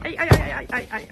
はい、はい、はい、はい、はい、はい。